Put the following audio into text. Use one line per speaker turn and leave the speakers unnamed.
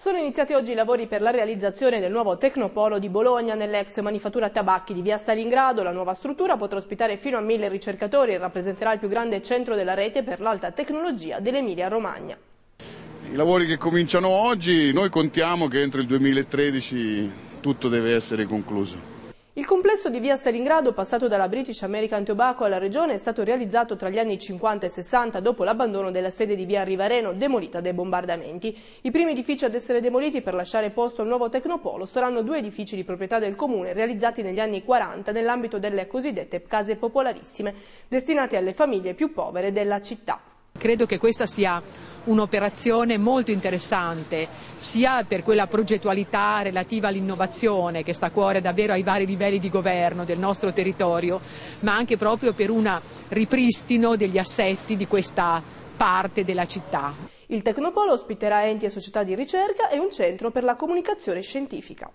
Sono iniziati oggi i lavori per la realizzazione del nuovo Tecnopolo di Bologna nell'ex manifattura tabacchi di via Stalingrado. La nuova struttura potrà ospitare fino a mille ricercatori e rappresenterà il più grande centro della rete per l'alta tecnologia dell'Emilia Romagna.
I lavori che cominciano oggi, noi contiamo che entro il 2013 tutto deve essere concluso.
Il complesso di via Stalingrado, passato dalla British American Tobacco alla regione, è stato realizzato tra gli anni 50 e 60 dopo l'abbandono della sede di via Rivareno, demolita dai bombardamenti. I primi edifici ad essere demoliti per lasciare posto al nuovo Tecnopolo saranno due edifici di proprietà del comune realizzati negli anni 40 nell'ambito delle cosiddette case popolarissime, destinate alle famiglie più povere della città.
Credo che questa sia un'operazione molto interessante sia per quella progettualità relativa all'innovazione che sta a cuore davvero ai vari livelli di governo del nostro territorio, ma anche proprio per un ripristino degli assetti di questa parte della città.
Il Tecnopolo ospiterà enti e società di ricerca e un centro per la comunicazione scientifica.